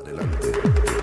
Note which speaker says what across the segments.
Speaker 1: Adelante.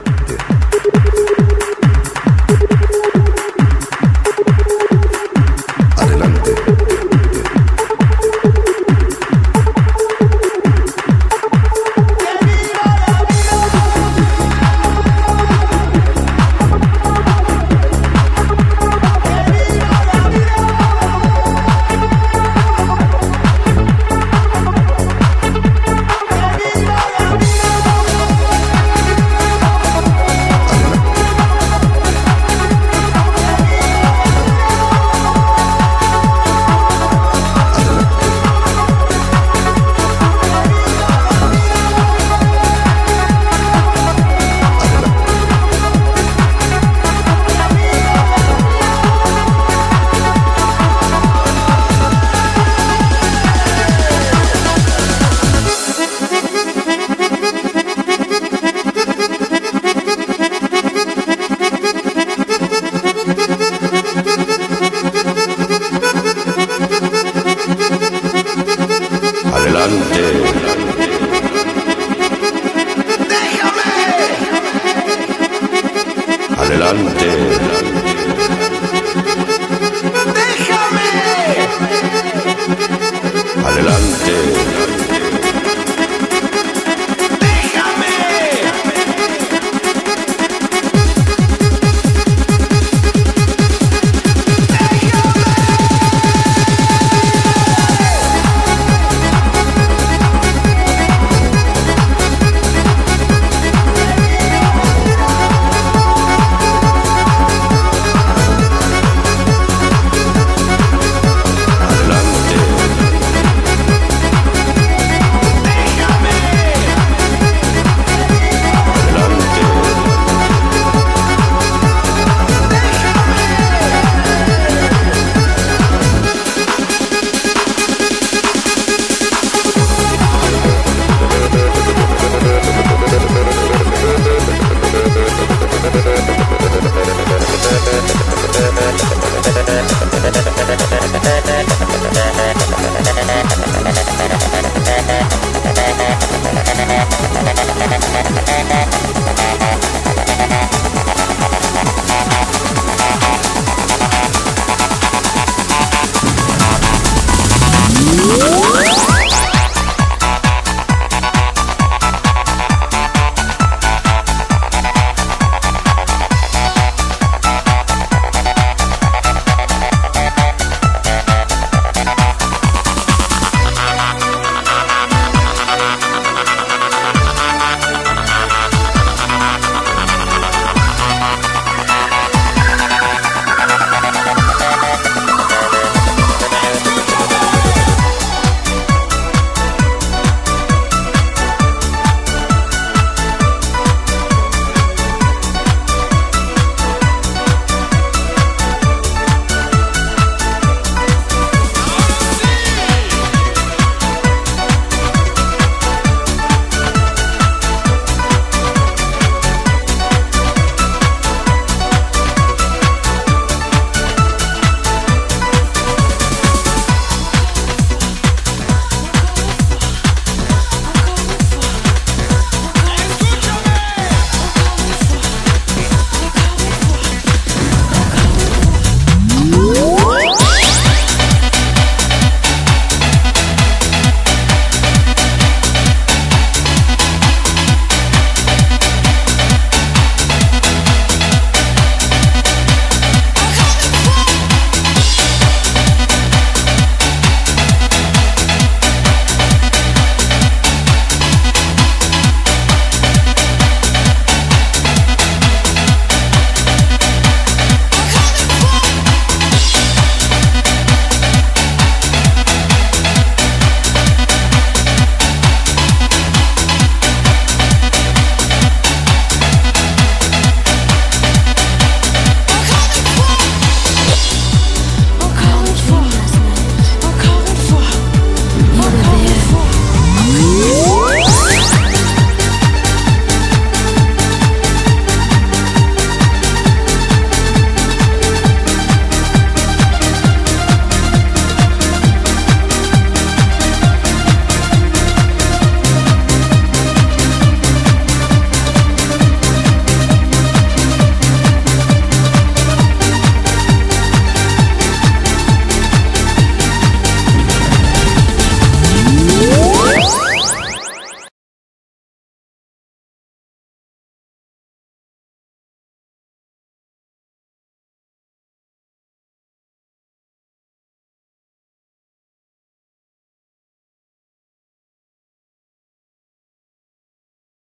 Speaker 1: Adelante. Adelante.